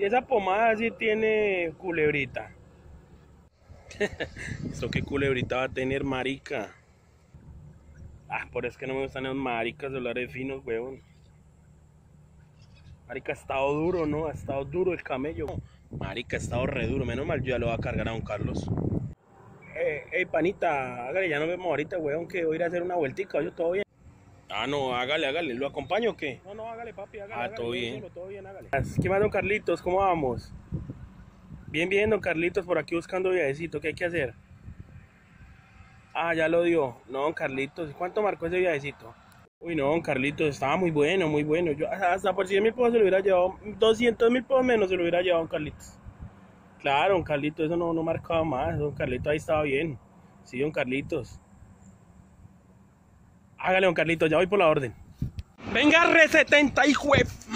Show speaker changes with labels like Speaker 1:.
Speaker 1: Y esa pomada sí tiene culebrita. ¿Esto qué culebrita va a tener, marica? Ah, por eso es que no me gustan los maricas celulares finos, weón. Marica, ha estado duro, ¿no? Ha estado duro el camello. Marica, ha estado re duro. Menos mal yo ya lo va a cargar a don Carlos. Eh, ey, panita, hágale, ya nos vemos ahorita, weón, que voy a ir a hacer una vueltica, yo todo bien. Ah, no, hágale, hágale. ¿Lo acompaño o qué? No, no, hágale, papi, hágale. Ah, todo bien. todo bien, hágale. ¿Qué más, don Carlitos? ¿Cómo vamos? Bien, bien, don Carlitos, por aquí buscando viajecito. ¿Qué hay que hacer? Ah, ya lo dio. No, don Carlitos. ¿Cuánto marcó ese viajecito? Uy, no, don Carlitos, estaba muy bueno, muy bueno. Yo hasta por 100 mil pesos se lo hubiera llevado. 200 mil pesos menos se lo hubiera llevado don Carlitos. Claro, don Carlitos, eso no, no marcaba más. Don Carlitos ahí estaba bien. Sí, don Carlitos. Hágale, don Carlito, ya voy por la orden. Venga, re 70 y juez.